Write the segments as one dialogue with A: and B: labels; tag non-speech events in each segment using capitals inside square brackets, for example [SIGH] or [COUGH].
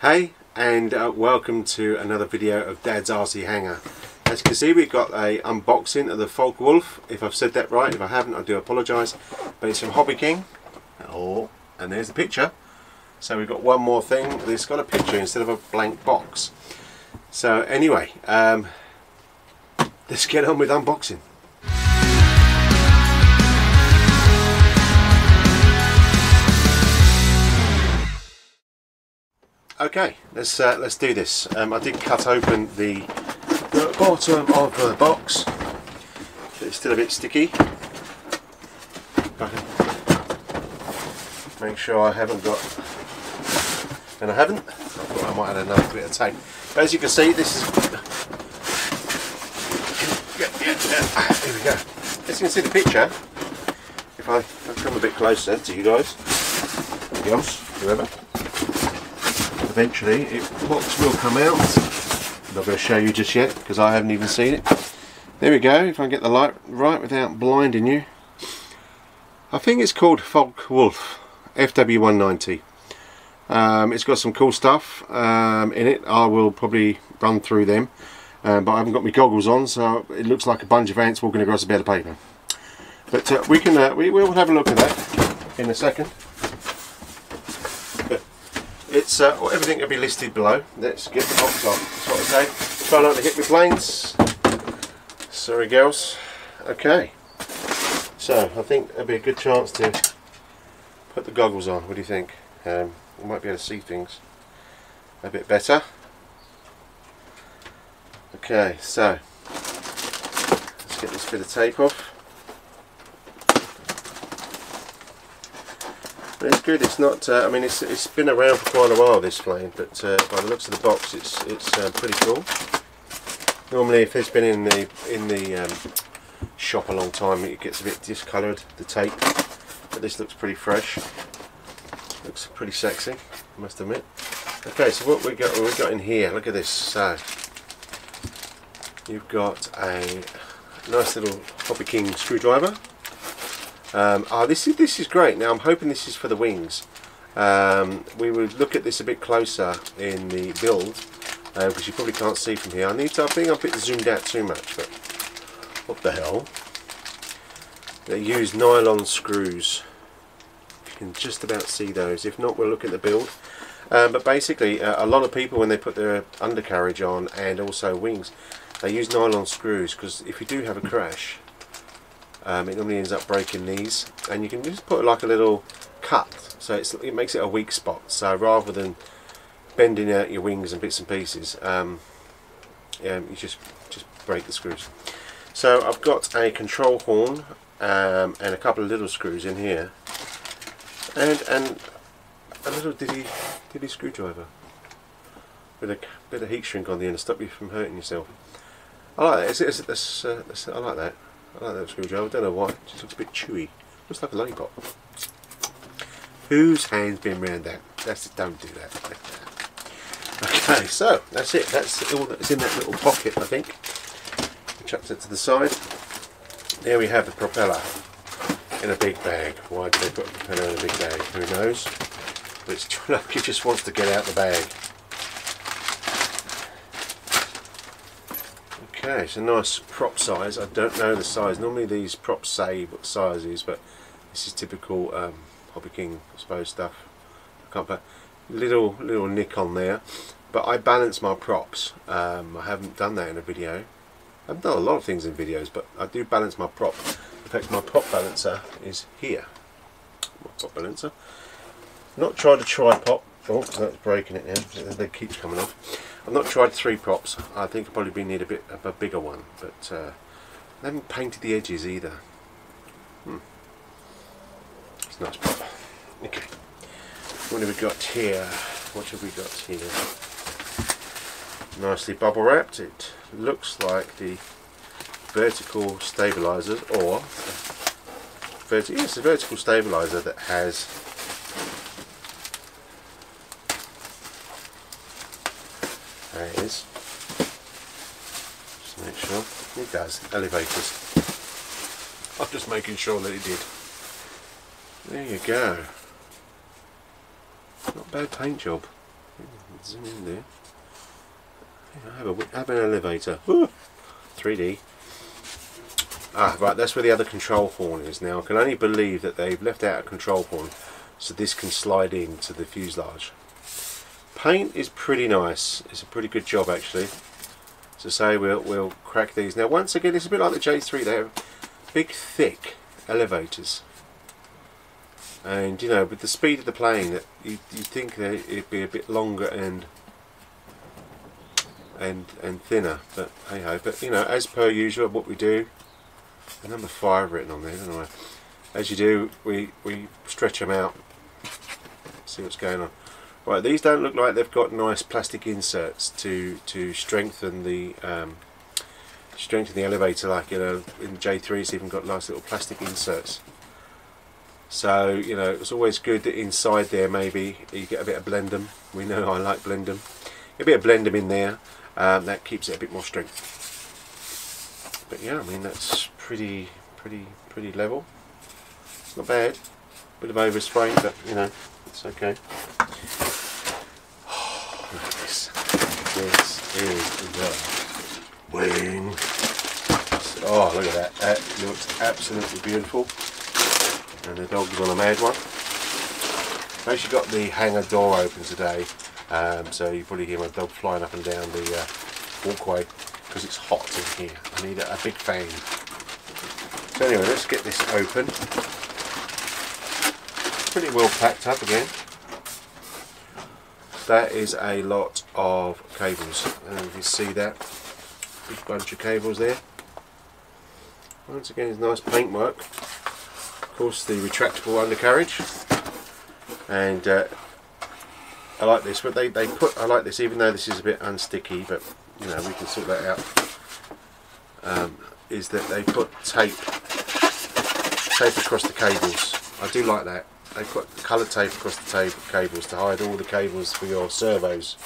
A: Hey and uh, welcome to another video of Dad's RC Hangar. As you can see we've got a unboxing of the Focke-Wulf, if I've said that right, if I haven't I do apologise, but it's from Hobby King, oh, and there's the picture. So we've got one more thing, it's got a picture instead of a blank box. So anyway, um, let's get on with unboxing. Okay, let's uh, let's do this. Um, I did cut open the, the bottom of the box. It's still a bit sticky. Make sure I haven't got, and I haven't. I thought I might have another bit of tape. But as you can see, this is. Here we go. As you can see the picture, if I, if I come a bit closer to you guys, girls, whoever eventually. It box will come out. I'm not going to show you just yet because I haven't even seen it. There we go if I get the light right without blinding you. I think it's called Focke-Wulf FW190 um, it's got some cool stuff um, in it. I will probably run through them um, but I haven't got my goggles on so it looks like a bunch of ants walking across a bed of paper. But uh, we can uh, we will have a look at that in a second it's uh, everything will be listed below. Let's get the box off. That's what I say. Try not to hit my planes. Sorry, girls. Okay. So I think there'll be a good chance to put the goggles on. What do you think? Um, we might be able to see things a bit better. Okay, so let's get this bit of tape off. But it's good. It's not. Uh, I mean, it's it's been around for quite a while. This flame, but uh, by the looks of the box, it's it's uh, pretty cool. Normally, if it's been in the in the um, shop a long time, it gets a bit discoloured. The tape, but this looks pretty fresh. Looks pretty sexy. I must admit. Okay, so what we got? What we got in here? Look at this. So you've got a nice little Hobby King screwdriver um, oh, this is this is great. Now I'm hoping this is for the wings. Um, we will look at this a bit closer in the build because uh, you probably can't see from here. I need to. I think I'm a bit zoomed out too much, but what the hell? They use nylon screws. You can just about see those. If not, we'll look at the build. Um, but basically, uh, a lot of people when they put their undercarriage on and also wings, they use nylon screws because if you do have a crash, um, it normally ends up breaking these and you can just put like a little cut. So it makes it a weak spot. So rather than bending out your wings and bits and pieces um, yeah, you just just break the screws. So I've got a control horn um, and a couple of little screws in here. And and a little diddy diddy screwdriver. With a bit of heat shrink on the end to stop you from hurting yourself. I like that. It's, it's, it's, uh, I like that. I like that screwdriver, don't know why, it just looks a bit chewy. Looks like a lollipop. Whose hand's been around that? That's don't do that. Okay, so that's it. That's all that's in that little pocket, I think. Chuck it to the side. There we have the propeller in a big bag. Why do they put a propeller in a big bag? Who knows? But it's [LAUGHS] it just wants to get out the bag. Okay, it's a nice prop size. I don't know the size. Normally these props say what size is, but this is typical um, Hobby King, I suppose, stuff. I can't put little little nick on there. But I balance my props. Um, I haven't done that in a video. I've done a lot of things in videos, but I do balance my prop. In fact, my prop balancer is here. My prop balancer. Not tried a tripod. Oh, that's breaking it now. It keeps coming off. I've not tried three props. I think I'll probably need a bit of a bigger one, but uh, I haven't painted the edges either. Hmm. It's a nice prop. Okay. What have we got here? What have we got here? Nicely bubble wrapped. It looks like the vertical stabilizers or verti yes, a vertical stabilizer that has There it is. Just make sure. It does. Elevators. I'm just making sure that it did. There you go. Not bad paint job. zoom in there. Yeah, have, a, have an elevator. Ooh, 3D. Ah, right, that's where the other control horn is now. I can only believe that they've left out a control horn so this can slide into the fuselage. Paint is pretty nice. It's a pretty good job actually. So say we'll, we'll crack these. Now once again, it's a bit like the J3. They have big, thick elevators. And you know, with the speed of the plane, that you you think that it'd be a bit longer and and and thinner. But hey ho. But you know, as per usual, what we do. The number five written on there, don't I? As you do, we we stretch them out. See what's going on. Right, these don't look like they've got nice plastic inserts to to strengthen the um, strengthen the elevator like you know in J3 it's even got nice little plastic inserts. So you know it's always good that inside there maybe you get a bit of Blenderm. We know I like Blenderm. A bit of Blenderm in there um, that keeps it a bit more strength. But yeah, I mean that's pretty pretty pretty level. It's not bad. Bit of overspray, but you know it's okay. Look at this. This is the wing. Oh, look at that. That looks absolutely beautiful. And the dog's on a mad one. I actually got the hangar door open today, um, so you probably hear my dog flying up and down the uh, walkway because it's hot in here. I need a, a big fan. So anyway, let's get this open. Pretty well packed up again that is a lot of cables. And you can see that big bunch of cables there. Once again it's nice paintwork. Of course the retractable undercarriage. And uh, I like this but they, they put I like this even though this is a bit unsticky but you know we can sort that out. Um, is that they put tape tape across the cables. I do like that they put coloured tape across the cables to hide all the cables for your servos.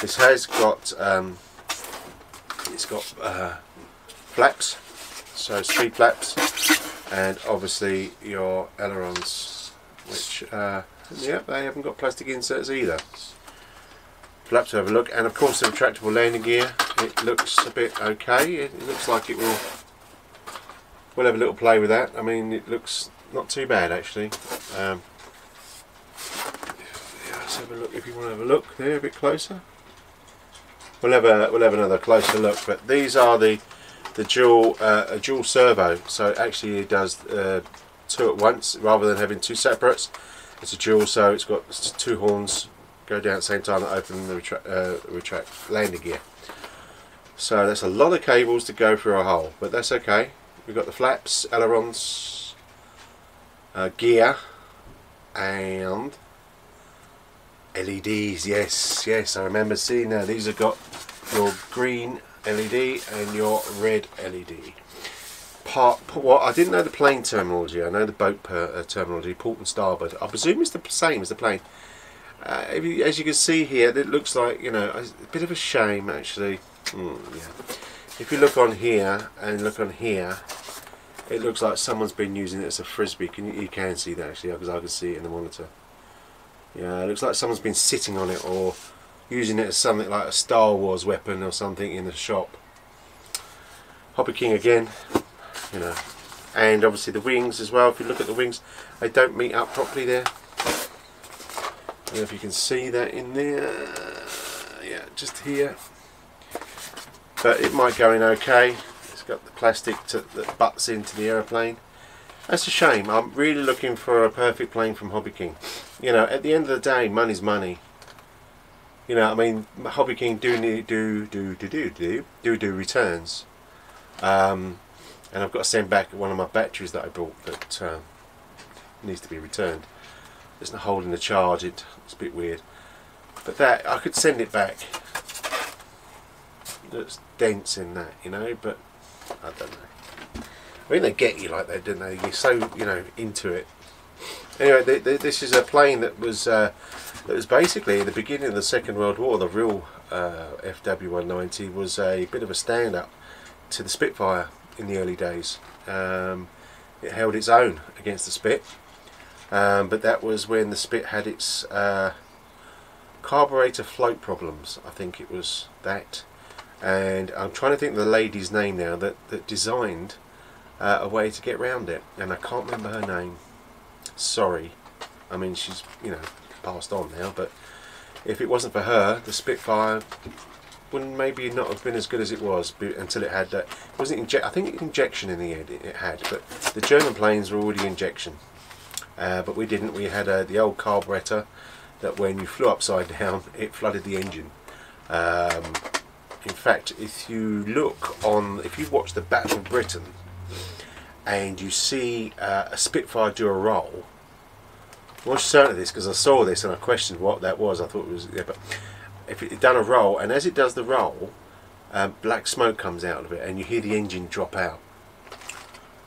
A: This has got um, it's got uh, flaps, so speed flaps, and obviously your ailerons, which uh, yeah they haven't got plastic inserts either. Flaps to have a look, and of course the retractable landing gear. It looks a bit okay. It looks like it will. We'll have a little play with that. I mean, it looks not too bad actually. Um, yeah, let's have a look if you want to have a look there a bit closer. We'll have a we'll have another closer look, but these are the the dual uh, a dual servo. So it actually does uh, two at once rather than having two separates. It's a dual, so it's got two horns go down at the same time that open the retract, uh, retract landing gear. So that's a lot of cables to go through a hole, but that's okay. We've got the flaps, ailerons, uh, gear and LEDs yes yes I remember seeing that. These have got your green LED and your red LED part well I didn't know the plane terminology. I know the boat per, uh, terminology port and starboard. I presume it's the same as the plane. Uh, you, as you can see here it looks like you know a bit of a shame actually. Mm, yeah. if you look on here and look on here it looks like someone's been using it as a frisbee. Can you, you can see that actually because I can see it in the monitor. Yeah, it looks like someone's been sitting on it or using it as something like a Star Wars weapon or something in the shop. Hobby King again, you know, and obviously the wings as well. If you look at the wings, they don't meet up properly there. I don't know if you can see that in there. Yeah, just here. But it might go in okay it's got the plastic to, that butts into the aeroplane. That's a shame. I'm really looking for a perfect plane from Hobby King. You know at the end of the day money's money. You know I mean Hobby King do do do do do do do do returns. Um, and I've got to send back one of my batteries that I bought that uh, needs to be returned. It's not holding the charge. It, it's a bit weird. But that I could send it back. That's dense in that you know but I don't know. I mean, they get you like that, don't they? You're so you know into it. Anyway, the, the, this is a plane that was uh, that was basically the beginning of the Second World War. The real uh, FW190 was a bit of a stand-up to the Spitfire in the early days. Um, it held its own against the Spit, um, but that was when the Spit had its uh, carburetor float problems. I think it was that. And I'm trying to think of the lady's name now that, that designed uh, a way to get around it. And I can't remember her name. Sorry. I mean, she's, you know, passed on now. But if it wasn't for her, the Spitfire wouldn't maybe not have been as good as it was until it had that. It wasn't inject. I think injection in the end it, it had. But the German planes were already injection. Uh, but we didn't. We had uh, the old carburetor that when you flew upside [LAUGHS] down, it flooded the engine. Um, in fact, if you look on, if you watch the Battle of Britain, and you see uh, a Spitfire do a roll, I'm certain of this because I saw this and I questioned what that was. I thought it was, yeah, but if it done a roll, and as it does the roll, um, black smoke comes out of it, and you hear the engine drop out.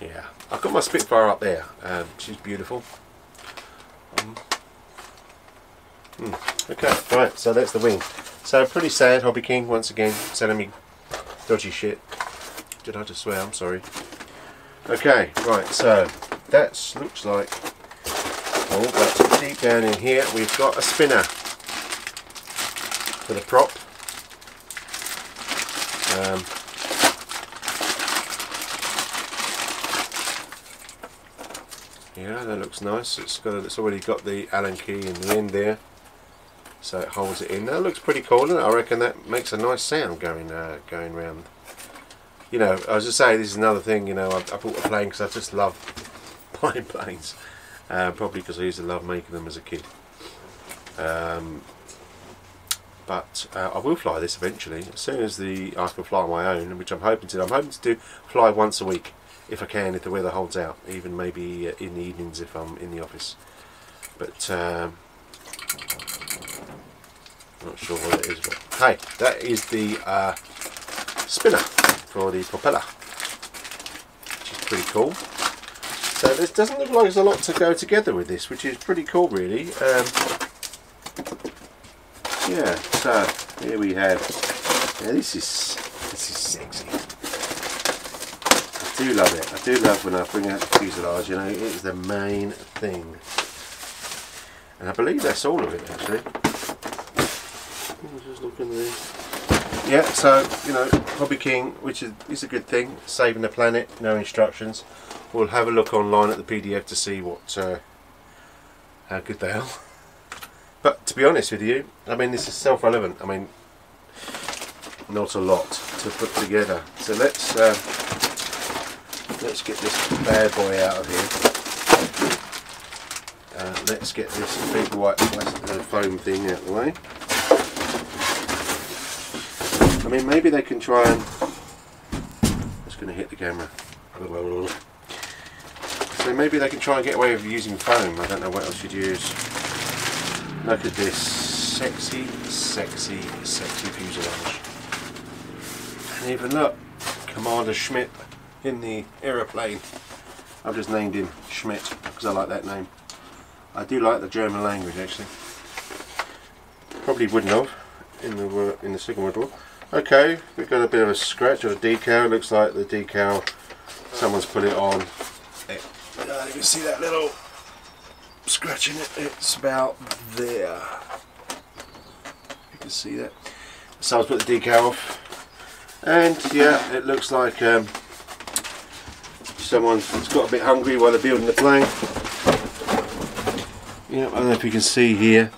A: Yeah, I've got my Spitfire up there. Um, she's beautiful. Um, hmm, okay, right, so that's the wing. So pretty sad, Hobby King, once again, sending me dodgy shit. Did I just swear? I'm sorry. Okay, right, so that looks like, oh, that's deep down in here, we've got a spinner for the prop. Um, yeah, that looks nice. It's got it's already got the Allen key in the end there, so it holds it in. That looks pretty cool, and I reckon that makes a nice sound going uh, going round. You know, I was just saying this is another thing. You know, I, I bought a plane because I just love [LAUGHS] buying planes. Uh, probably because I used to love making them as a kid. Um, but uh, I will fly this eventually as soon as the I can fly my own, which I'm hoping to. I'm hoping to do fly once a week if I can, if the weather holds out, even maybe uh, in the evenings if I'm in the office. But um, not sure what it is. But hey, that is the uh, spinner for the propeller, which is pretty cool. So this doesn't look like there's a lot to go together with this, which is pretty cool, really. Um, yeah, so here we have. Yeah, this is this is sexy. I do love it. I do love when I bring out the fuselage. You know, it is the main thing. And I believe that's all of it actually. Looking there. Yeah, so you know, Hobby King, which is, is a good thing, saving the planet, no instructions. We'll have a look online at the PDF to see what uh, how good they are. [LAUGHS] But to be honest with you, I mean this is self-relevant. I mean, not a lot to put together. So let's uh, let's get this bad boy out of here. Uh, let's get this big white plastic, foam thing out of the way. I mean, maybe they can try and. It's going to hit the camera. So maybe they can try and get away with using foam. I don't know what else you'd use. Look at this sexy, sexy, sexy fuselage. And even look, Commander Schmidt in the aeroplane. I've just named him Schmidt because I like that name. I do like the German language actually. Probably wouldn't have in the in the Second World War. Okay, we've got a bit of a scratch or a decal. It looks like the decal someone's put it on. Uh, you can see that little scratching it, it's about there. You can see that. So I've put the decal off. And yeah, it looks like um, someone's got a bit hungry while they're building the plane. Yeah, I don't know if you can see here.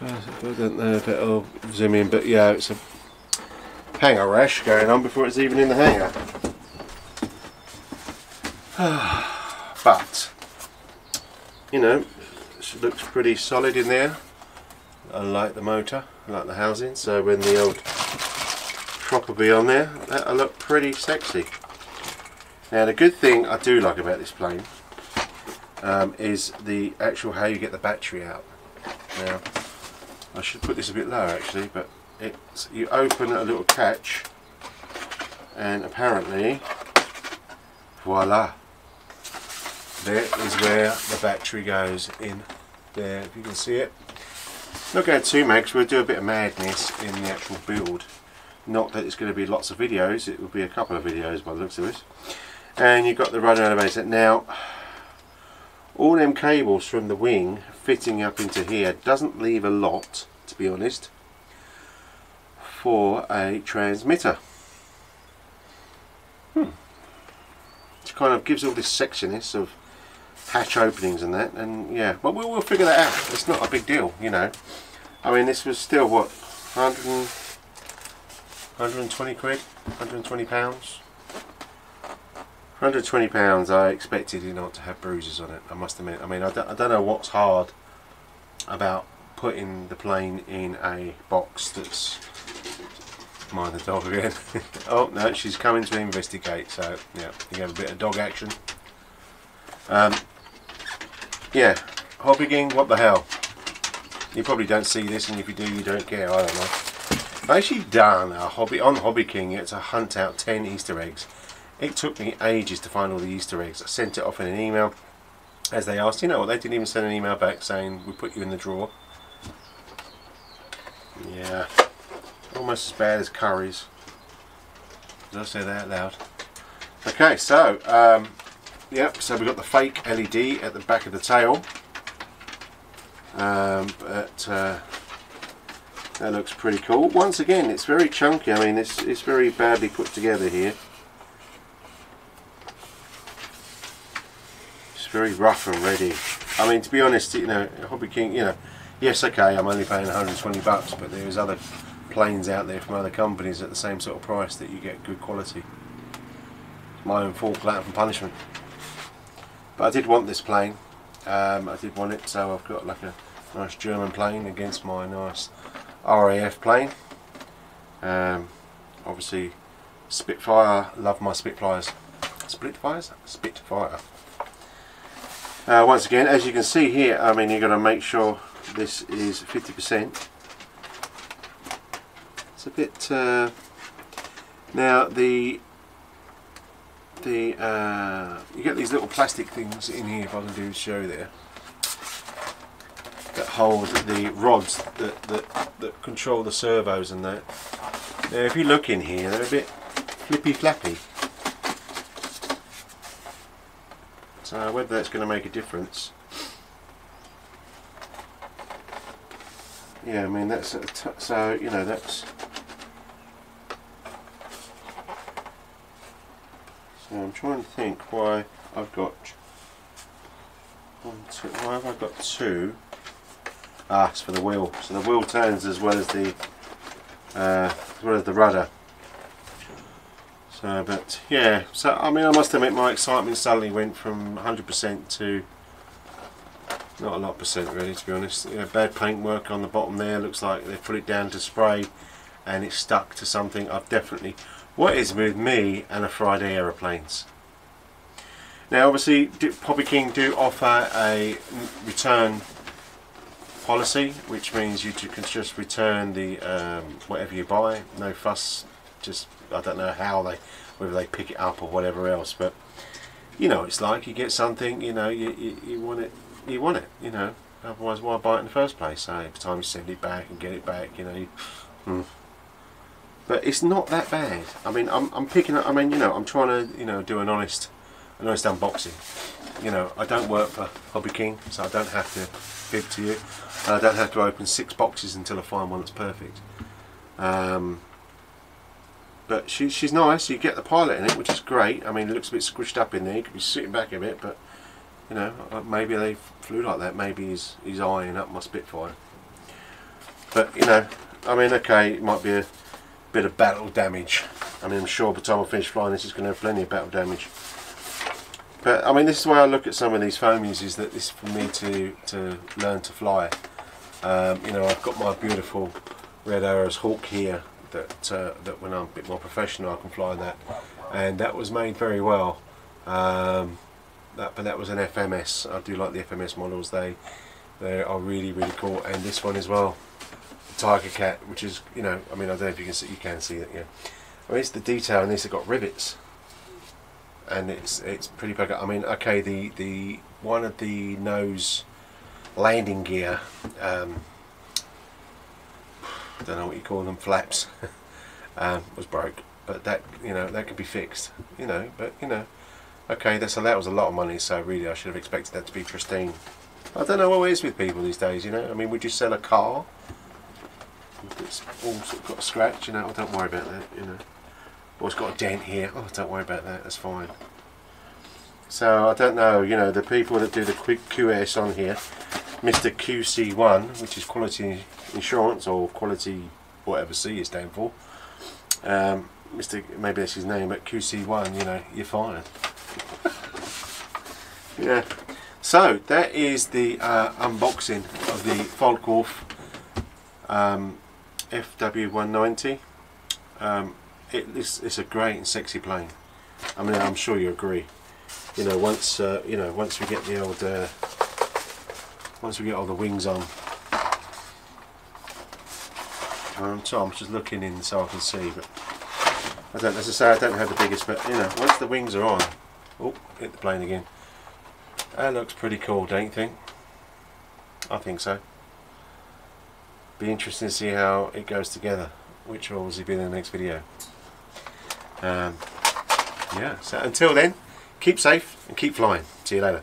A: I don't know if it'll zoom in, but yeah, it's a hangar rash going on before it's even in the hangar. [SIGHS] but you know, it looks pretty solid in there. I like the motor, I like the housing, so when the old prop will be on there, that'll look pretty sexy. Now the good thing I do like about this plane um, is the actual how you get the battery out. Now, I should put this a bit lower actually, but it's you open a little catch and apparently voila there is where the battery goes in there. If you can see it. Not going too much we'll do a bit of madness in the actual build. Not that it's going to be lots of videos. It will be a couple of videos by the looks of this and you've got the rudder elevator. Now all them cables from the wing fitting up into here doesn't leave a lot to be honest for a transmitter. Hmm. it kind of gives all this sexiness of hatch openings and that and yeah. But we'll, we'll figure that out. It's not a big deal you know. I mean this was still what 100 120 quid? 120 pounds? 120 pounds I expected it not to have bruises on it I must admit. I mean I don't, I don't know what's hard about putting the plane in a box that's mind the dog again oh no she's coming to investigate so yeah you have a bit of dog action. Um, yeah Hobby King, what the hell? You probably don't see this and if you do you don't care I don't know. I've actually done a hobby on Hobby King it's a hunt out 10 Easter eggs. It took me ages to find all the Easter eggs. I sent it off in an email. As they asked you know what they didn't even send an email back saying we put you in the drawer. Yeah almost as bad as Currys. Did I say that out loud? Okay so um, yep so we've got the fake LED at the back of the tail. Um, but uh, that looks pretty cool. Once again it's very chunky. I mean it's, it's very badly put together here. It's very rough and ready. I mean to be honest you know Hobby King you know yes okay I'm only paying 120 bucks but there's other planes out there from other companies at the same sort of price that you get good quality. My own fault for punishment. But I did want this plane. Um, I did want it so I've got like a nice German plane against my nice RAF plane. Um, obviously Spitfire, love my Spitfires. Spitfires? Spitfire. Uh, once again as you can see here I mean you've got to make sure this is 50% it's a bit uh, now the the uh, you get these little plastic things in here if I can do show there that hold the rods that, that, that control the servos and that. Now if you look in here they're a bit flippy flappy. So whether that's going to make a difference. Yeah, I mean that's so you know that's so I'm trying to think why I've got one, two, why have I got two Ah, it's for the wheel. So the wheel turns as well as the uh, as well as the rudder. So, but yeah. So I mean, I must admit, my excitement suddenly went from 100% to not a lot percent really, to be honest. You know, bad paintwork on the bottom there. Looks like they put it down to spray, and it's stuck to something. I've definitely. What is with me and the Friday aeroplanes? Now, obviously, Hobby King do offer a return policy, which means you can just return the um, whatever you buy, no fuss. Just I don't know how they, whether they pick it up or whatever else, but you know it's like you get something, you know, you, you, you want it, you want it, you know. Otherwise, why buy it in the first place? So every time you send it back and get it back, you know. You, hmm. But it's not that bad. I mean, I'm, I'm picking up. I mean, you know, I'm trying to, you know, do an honest, an honest unboxing. You know, I don't work for Hobby King, so I don't have to give to you. I don't have to open six boxes until I find one that's perfect. Um, but she, she's nice. You get the pilot in it, which is great. I mean, it looks a bit squished up in there. He could be sitting back a bit, but you know, uh, maybe they flew like that. Maybe he's he's eyeing up my Spitfire. But you know, I mean, okay, it might be a bit of battle damage. I mean, I'm sure by the time I finish flying, this is going to have plenty of battle damage. But I mean, this is why I look at some of these foamies. Is that this for me to to learn to fly. Um, you know, I've got my beautiful Red Arrows Hawk here that uh, that when I'm a bit more professional I can fly that and that was made very well um, that, but that was an FMS I do like the FMS models they they are really really cool and this one as well the Tigercat which is you know I mean I don't know if you can see you can see it yeah I mean it's the detail in this have got rivets and it's it's pretty big I mean okay the the one of the nose landing gear um, don't know what you call them flaps [LAUGHS] um, was broke but that you know that could be fixed you know but you know Okay, that's a, that was a lot of money, so really I should have expected that to be pristine. I don't know what it is with people these days, you know. I mean, would you sell a car? It's all sort of got a scratch, you know. Oh, don't worry about that, you know. Or it's got a dent here. Oh, don't worry about that. That's fine. So I don't know, you know, the people that do the quick QS on here, Mr. QC1, which is quality insurance or quality whatever C is stand for. Um, Mr. Maybe that's his name, but QC1, you know, you're fired. [LAUGHS] yeah. So that is the uh, unboxing of the Falkhoff um, FW190. Um, it, it's, it's, a great and sexy plane. I mean, I'm sure you agree. You know, once uh, you know, once we get the old, uh, once we get all the wings on. Um, so I'm just looking in so I can see, but I don't, as I say, I don't have the biggest, but you know, once the wings are on, oh, hit the plane again. That looks pretty cool, don't you think? I think so. Be interesting to see how it goes together, which will obviously be in the next video. Um, yeah, so until then, keep safe and keep flying. See you later.